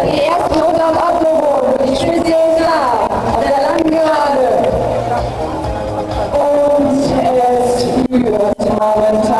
die ersten 100 Abgehoben, die Spitze ist da, auf der langen Gerade. Und es führt momentan.